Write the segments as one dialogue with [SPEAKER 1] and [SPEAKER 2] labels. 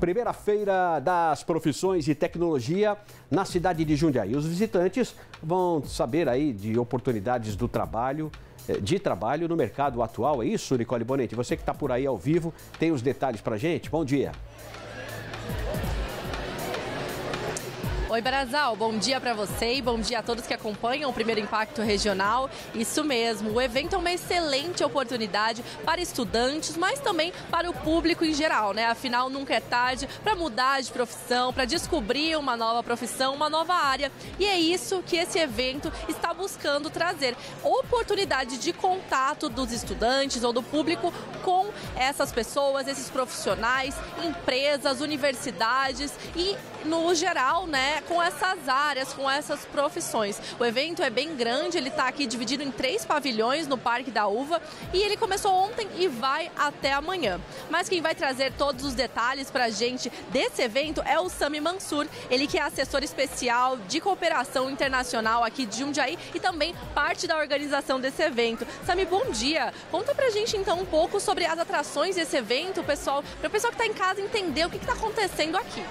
[SPEAKER 1] Primeira feira das profissões e tecnologia na cidade de Jundiaí. Os visitantes vão saber aí de oportunidades do trabalho, eh, de trabalho no mercado atual. É isso, Nicole Bonetti? Você que está por aí ao vivo, tem os detalhes para gente? Bom dia.
[SPEAKER 2] Oi, Brasil, bom dia para você e bom dia a todos que acompanham o Primeiro Impacto Regional. Isso mesmo, o evento é uma excelente oportunidade para estudantes, mas também para o público em geral, né? Afinal, nunca é tarde para mudar de profissão, para descobrir uma nova profissão, uma nova área. E é isso que esse evento está buscando trazer: oportunidade de contato dos estudantes ou do público com essas pessoas, esses profissionais, empresas, universidades e, no geral, né? Com essas áreas, com essas profissões. O evento é bem grande, ele está aqui dividido em três pavilhões no Parque da Uva e ele começou ontem e vai até amanhã. Mas quem vai trazer todos os detalhes para a gente desse evento é o Sami Mansur, ele que é assessor especial de cooperação internacional aqui de Jundiaí e também parte da organização desse evento. Sami, bom dia. Conta pra gente então um pouco sobre as atrações desse evento, pessoal, para o pessoal que está em casa entender o que está acontecendo aqui.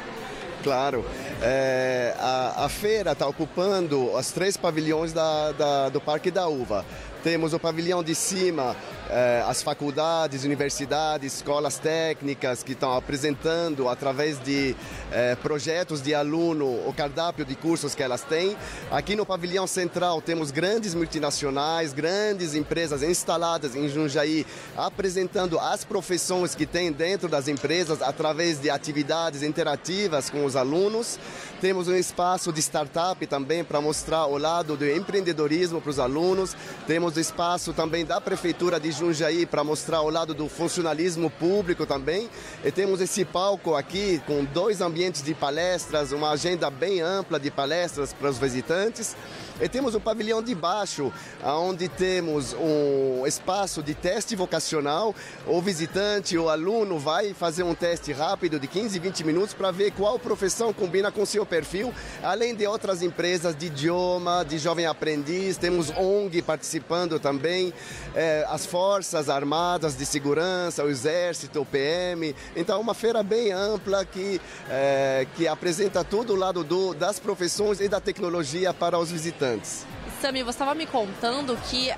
[SPEAKER 3] Claro. É, a, a, feira está ocupando os três pavilhões da, da, do Parque da Uva. Temos o pavilhão de cima, eh, as faculdades, universidades, escolas técnicas que estão apresentando através de eh, projetos de aluno o cardápio de cursos que elas têm. Aqui no pavilhão central temos grandes multinacionais, grandes empresas instaladas em Jundiaí, apresentando as profissões que tem dentro das empresas através de atividades interativas com os alunos. Temos um espaço de startup também para mostrar o lado do empreendedorismo para os alunos. Temos o espaço também da Prefeitura de Jundiaí para mostrar o lado do funcionalismo público também. E temos esse palco aqui com dois ambientes de palestras, uma agenda bem ampla de palestras para os visitantes. E temos o pavilhão de baixo, onde temos um espaço de teste vocacional. O visitante, o aluno vai fazer um teste rápido de 15, 20 minutos para ver qual profissão combina com seu perfil, além de outras empresas de idioma, de jovem aprendiz. Temos ONG participando também, é, as Forças Armadas de Segurança, o Exército, o PM. Então, uma feira bem ampla que, é, que apresenta todo o lado do, das profissões e da tecnologia para os visitantes importantes.
[SPEAKER 2] Sami, você estava me contando que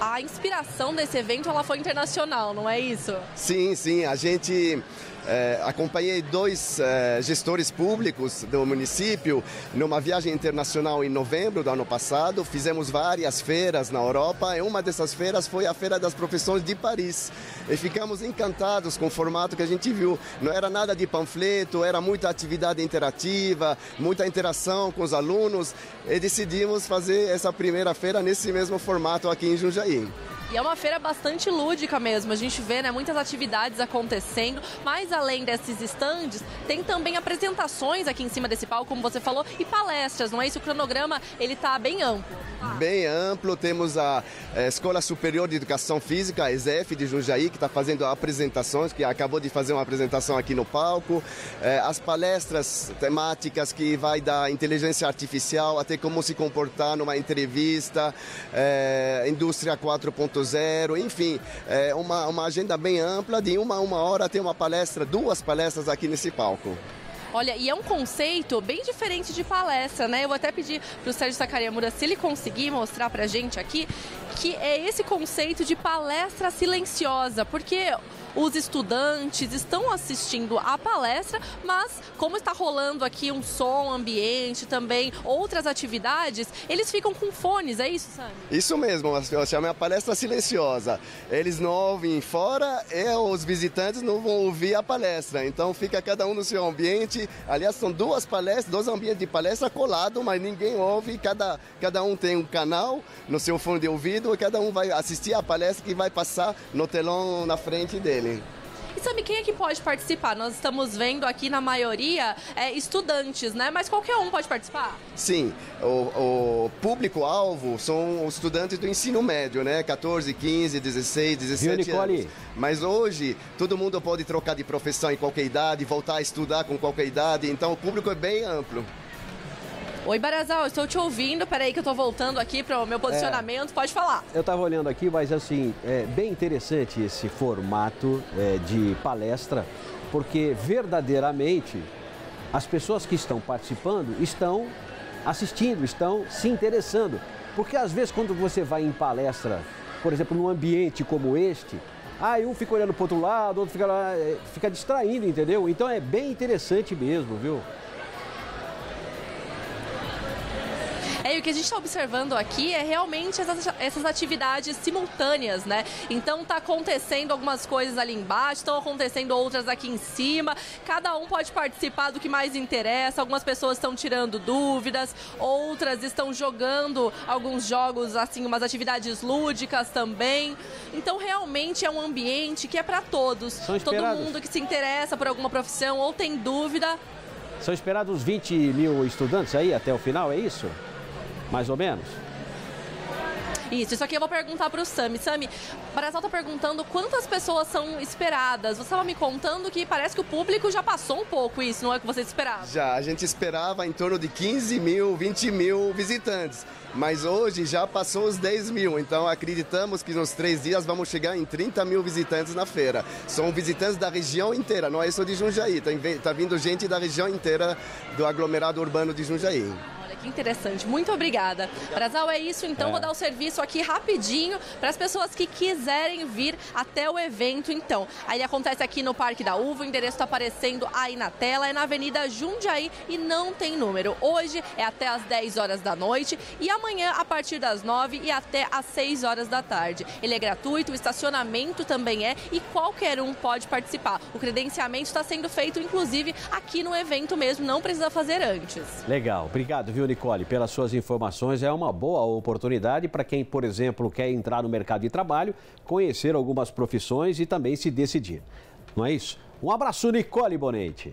[SPEAKER 2] a inspiração desse evento ela foi internacional, não é isso?
[SPEAKER 3] Sim, sim. A gente é, acompanhei dois é, gestores públicos do município numa viagem internacional em novembro do ano passado. Fizemos várias feiras na Europa e uma dessas feiras foi a Feira das Profissões de Paris. E ficamos encantados com o formato que a gente viu. Não era nada de panfleto, era muita atividade interativa, muita interação com os alunos e decidimos fazer essa primeira feira nesse mesmo formato aqui em Jundiaí.
[SPEAKER 2] playing E é uma feira bastante lúdica mesmo. A gente vê né, muitas atividades acontecendo, mas além desses estandes, tem também apresentações aqui em cima desse palco, como você falou, e palestras, não é isso? O cronograma ele está bem amplo.
[SPEAKER 3] Bem amplo, temos a eh, Escola Superior de Educação Física, a ESEF de Jundiaí, que está fazendo apresentações, que acabou de fazer uma apresentação aqui no palco, eh, as palestras temáticas que vai da inteligência artificial até como se comportar numa entrevista, é, indústria 4.0, enfim, é uma, uma agenda bem ampla, de uma a uma hora tem uma palestra, duas palestras aqui nesse palco.
[SPEAKER 2] Olha, e é um conceito bem diferente de palestra, né? Eu vou até pedir para o Sérgio Sacariamura, se ele conseguir mostrar para a gente aqui, que é esse conceito de palestra silenciosa, porque os estudantes estão assistindo a palestra, mas como está rolando aqui um som ambiente também, outras atividades, eles ficam com fones, é isso, Sam?
[SPEAKER 3] Isso mesmo, eu chamo a palestra silenciosa. Eles não ouvem fora e os visitantes não vão ouvir a palestra. Então fica cada um no seu ambiente. Aliás, são duas palestras, dois ambientes de palestra colados, mas ninguém ouve. Cada, cada um tem um canal no seu fone de ouvido e cada um vai assistir a palestra que vai passar no telão na frente dele.
[SPEAKER 2] E sabe quem é que pode participar? Nós estamos vendo aqui na maioria é, estudantes, né? Mas qualquer um pode participar?
[SPEAKER 3] Sim, o, o público-alvo são os estudantes do ensino médio, né? 14, 15, 16, 17 anos. Mas hoje todo mundo pode trocar de profissão em qualquer idade, voltar a estudar com qualquer idade, então o público é bem amplo.
[SPEAKER 2] Oi, Barazal, estou te ouvindo. Peraí que eu estou voltando aqui para o meu posicionamento. É, Pode falar.
[SPEAKER 1] Eu estava olhando aqui, mas assim, é bem interessante esse formato é, de palestra. porque verdadeiramente as pessoas que estão participando estão assistindo, estão se interessando. Porque às vezes quando você vai em palestra, por exemplo, num ambiente como este, aí um fica olhando para outro lado, outro fica é, fica distraindo, entendeu? Então é bem interessante mesmo, viu?
[SPEAKER 2] É, e o que a gente está observando aqui é realmente essas, essas atividades simultâneas, né? Então tá acontecendo algumas coisas ali embaixo, estão acontecendo outras aqui em cima. Cada um pode participar do que mais interessa. Algumas pessoas estão tirando dúvidas, outras estão jogando alguns jogos, assim, umas atividades lúdicas também. Então realmente é um ambiente que é para todos. Todo mundo que se interessa por alguma profissão ou tem dúvida.
[SPEAKER 1] São esperados 20 mil estudantes aí até o final, é isso? Mais ou menos?
[SPEAKER 2] Isso, isso aqui eu vou perguntar para o Sami. Sami, o Brasal está perguntando quantas pessoas são esperadas. Você estava me contando que parece que o público já passou um pouco isso, não é o que você esperava?
[SPEAKER 3] Já, a gente esperava em torno de 15 mil, 20 mil visitantes. Mas hoje já passou os 10 mil, então acreditamos que nos três dias vamos chegar em 30 mil visitantes na feira. São visitantes da região inteira, não é só de Jundiaí, está tá vindo gente da região inteira do aglomerado urbano de Jundiaí
[SPEAKER 2] interessante. Muito obrigada. Brasal, é isso. Então, é. vou dar o serviço aqui rapidinho para as pessoas que quiserem vir até o evento, então. Aí acontece aqui no Parque da Uva, o endereço está aparecendo aí na tela, é na Avenida Jundiaí e não tem número. Hoje é até às 10 horas da noite e amanhã a partir das 9 e até às 6 horas da tarde. Ele é gratuito, o estacionamento também é e qualquer um pode participar. O credenciamento está sendo feito, inclusive, aqui no evento mesmo, não precisa fazer antes.
[SPEAKER 1] Legal, obrigado, viu, Nicole, pelas suas informações. É uma boa oportunidade para quem, por exemplo, quer entrar no mercado de trabalho, conhecer algumas profissões e também se decidir. Não é isso? Um abraço, Nicole Bonente.